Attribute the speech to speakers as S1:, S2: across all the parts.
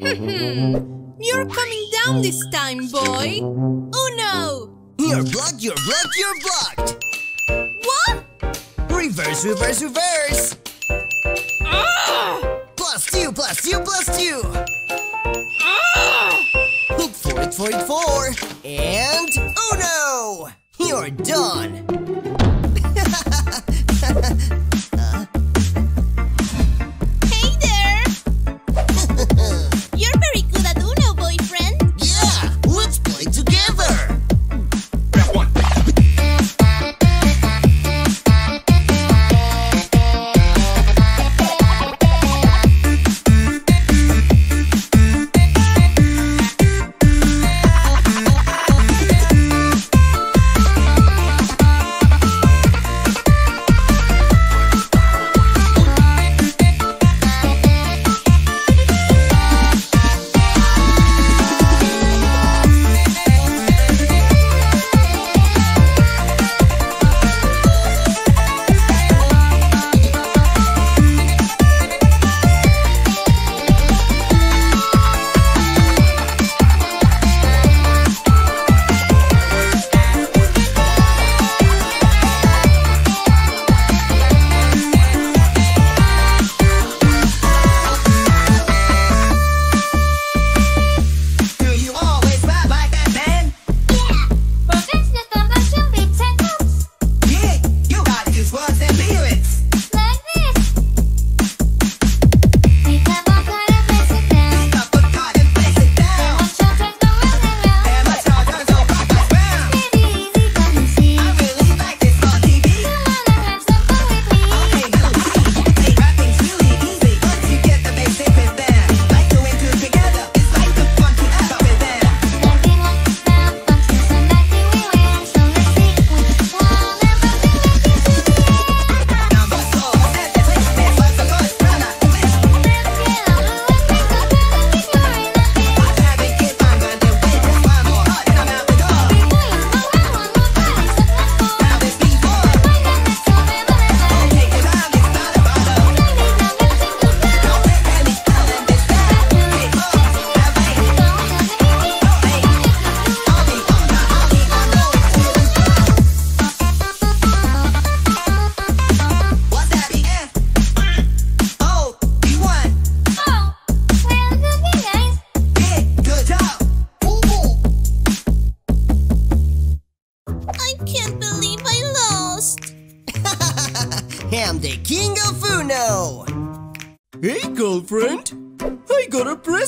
S1: Mm-hmm. You're coming down this time, boy! Oh no!
S2: You're blocked, you're blocked, you're blocked!
S1: What?
S2: Reverse, reverse, reverse! Ah! Plus two, plus two, plus two! Ah! Hook for it, for it, four! And... Oh no! You're done!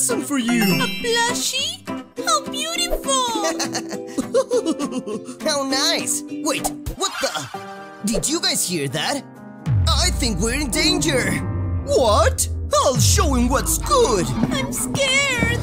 S3: present for you!
S1: A plushie? How beautiful!
S2: How nice! Wait, what the? Did you guys hear that? I think we're in danger!
S3: What? I'll show him what's good!
S1: I'm scared!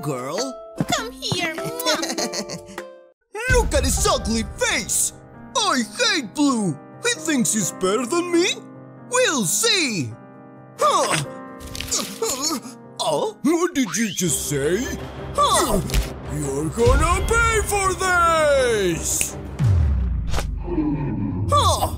S3: Girl.
S1: Come here.
S4: Look at his ugly face! I hate Blue! He thinks he's better than me? We'll see! Huh! Oh, what did you just say? Huh! You're gonna pay for this! Huh!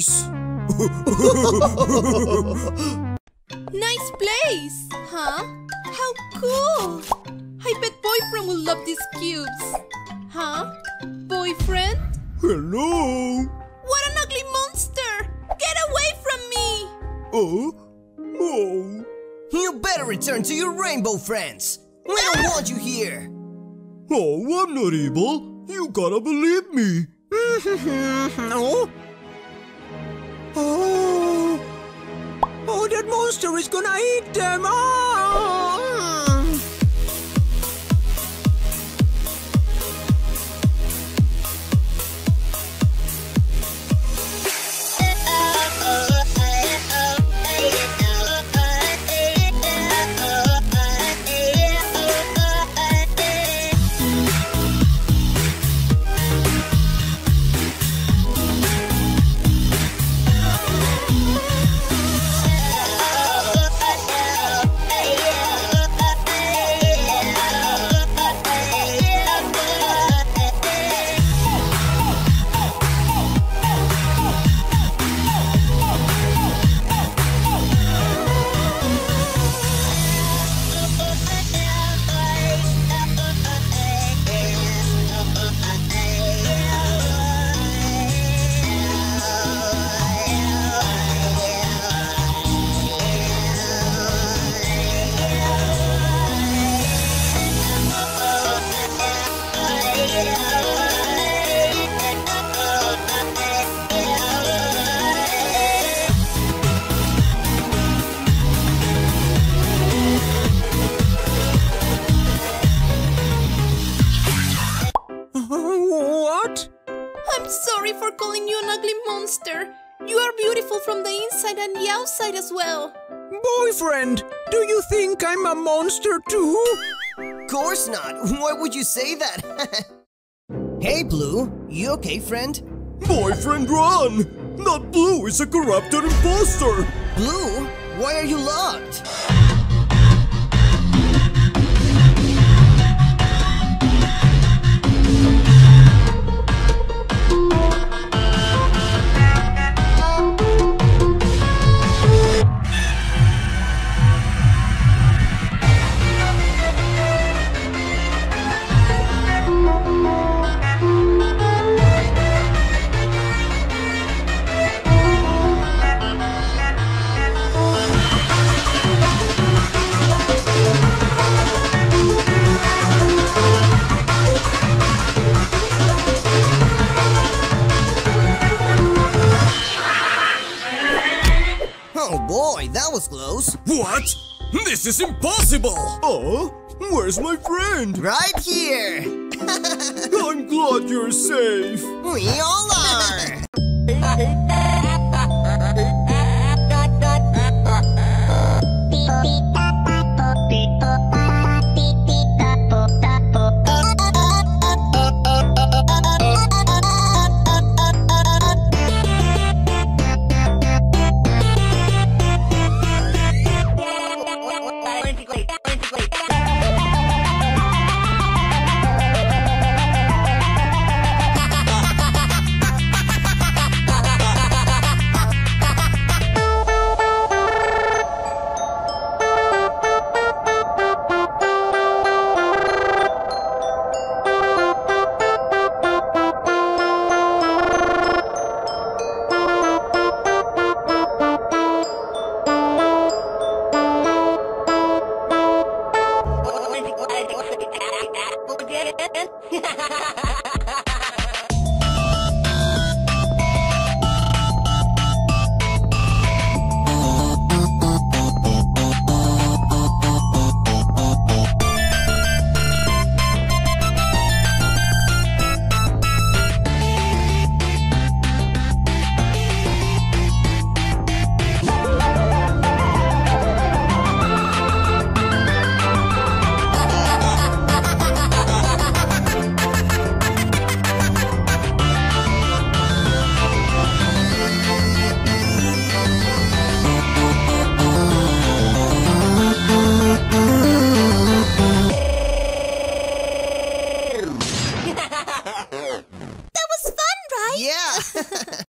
S4: Peace, peace.
S1: Nice place, huh? How cool! I bet boyfriend will love these cubes. Huh? Boyfriend?
S4: Hello.
S1: What an ugly monster! Get away from me!
S4: Oh, oh.
S3: You better return to your rainbow friends. We don't ah! want you here.
S4: Oh, I'm not evil. You gotta believe me.
S5: No. Oh. Oh, that monster is gonna eat them. Oh.
S1: For calling you an ugly monster. You are beautiful from the inside and the outside as well.
S5: Boyfriend, do you think I'm a monster too?
S3: Of course not. Why would you say that? hey, Blue. You okay, friend?
S4: Boyfriend, run! Not Blue is a corrupted imposter.
S3: Blue? Why are you locked? Boy, that was close.
S4: What? This is impossible! Oh, where's my friend?
S3: Right here.
S4: I'm glad you're safe.
S3: We all are.